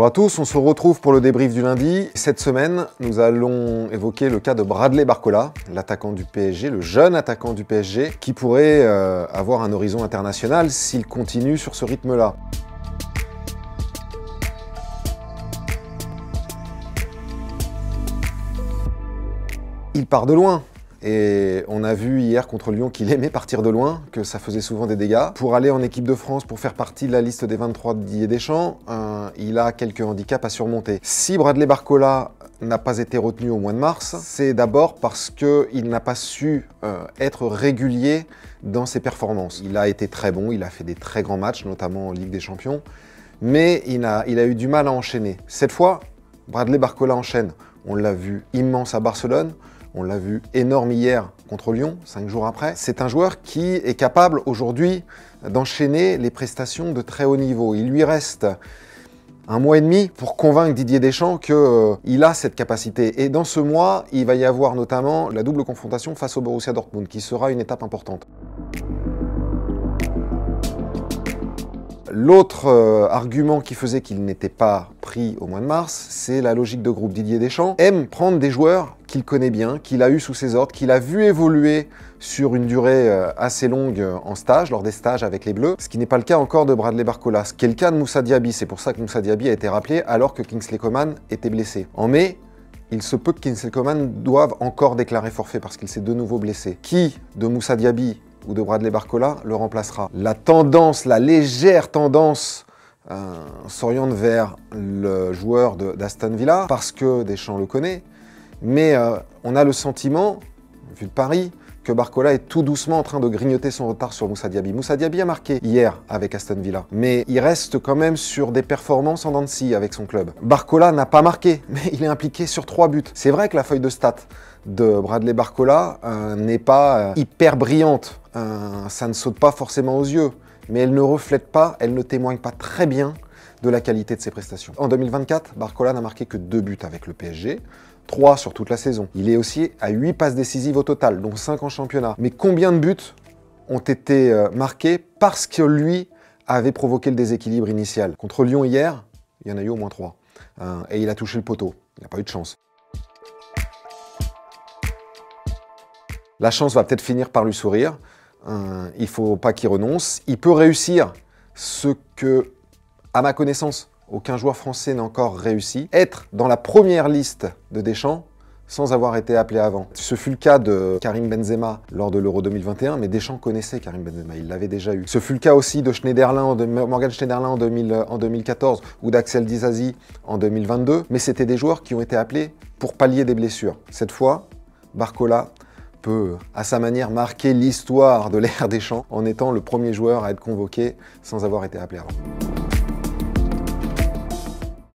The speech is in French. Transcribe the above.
Bonjour à tous, on se retrouve pour le débrief du lundi. Cette semaine, nous allons évoquer le cas de Bradley Barcola, l'attaquant du PSG, le jeune attaquant du PSG, qui pourrait euh, avoir un horizon international s'il continue sur ce rythme-là. Il part de loin, et on a vu hier contre Lyon qu'il aimait partir de loin, que ça faisait souvent des dégâts. Pour aller en équipe de France, pour faire partie de la liste des 23 de Didier Deschamps, il a quelques handicaps à surmonter. Si Bradley Barcola n'a pas été retenu au mois de mars, c'est d'abord parce qu'il n'a pas su euh, être régulier dans ses performances. Il a été très bon, il a fait des très grands matchs, notamment en Ligue des Champions, mais il a eu du mal à enchaîner. Cette fois, Bradley Barcola enchaîne. On l'a vu immense à Barcelone, on l'a vu énorme hier contre Lyon, cinq jours après. C'est un joueur qui est capable aujourd'hui d'enchaîner les prestations de très haut niveau. Il lui reste un mois et demi pour convaincre Didier Deschamps qu'il euh, a cette capacité. Et dans ce mois, il va y avoir notamment la double confrontation face au Borussia Dortmund, qui sera une étape importante. L'autre euh, argument qui faisait qu'il n'était pas pris au mois de mars, c'est la logique de groupe. Didier Deschamps aime prendre des joueurs qu'il connaît bien, qu'il a eu sous ses ordres, qu'il a vu évoluer sur une durée euh, assez longue euh, en stage, lors des stages avec les Bleus, ce qui n'est pas le cas encore de Bradley Barcola, ce qui est le cas de Moussa Diaby. C'est pour ça que Moussa Diaby a été rappelé alors que Kingsley Coman était blessé. En mai, il se peut que Kingsley Coman doive encore déclarer forfait parce qu'il s'est de nouveau blessé. Qui de Moussa Diaby ou de Bradley Barcola le remplacera. La tendance, la légère tendance euh, s'oriente vers le joueur d'Aston Villa parce que Deschamps le connaît, mais euh, on a le sentiment, vu de Paris, que Barcola est tout doucement en train de grignoter son retard sur Moussa Diaby. Moussa Diaby a marqué hier avec Aston Villa, mais il reste quand même sur des performances en dents avec son club. Barcola n'a pas marqué, mais il est impliqué sur trois buts. C'est vrai que la feuille de stats de Bradley Barcola euh, n'est pas euh, hyper brillante. Euh, ça ne saute pas forcément aux yeux, mais elle ne reflète pas, elle ne témoigne pas très bien de la qualité de ses prestations. En 2024, Barcola n'a marqué que deux buts avec le PSG. 3 sur toute la saison. Il est aussi à 8 passes décisives au total, dont 5 en championnat. Mais combien de buts ont été marqués parce que lui avait provoqué le déséquilibre initial? Contre Lyon hier, il y en a eu au moins 3. et il a touché le poteau. Il n'a pas eu de chance. La chance va peut-être finir par lui sourire. Euh, il ne faut pas qu'il renonce. Il peut réussir ce que, à ma connaissance, aucun joueur français n'a encore réussi. Être dans la première liste de Deschamps sans avoir été appelé avant. Ce fut le cas de Karim Benzema lors de l'Euro 2021, mais Deschamps connaissait Karim Benzema, il l'avait déjà eu. Ce fut le cas aussi de Schneiderlin, de Morgan Schneiderlin en, 2014 ou d'Axel Dizazi en 2022, mais c'était des joueurs qui ont été appelés pour pallier des blessures. Cette fois, Barcola peut, à sa manière, marquer l'histoire de l'ère des champs en étant le premier joueur à être convoqué sans avoir été appelé avant.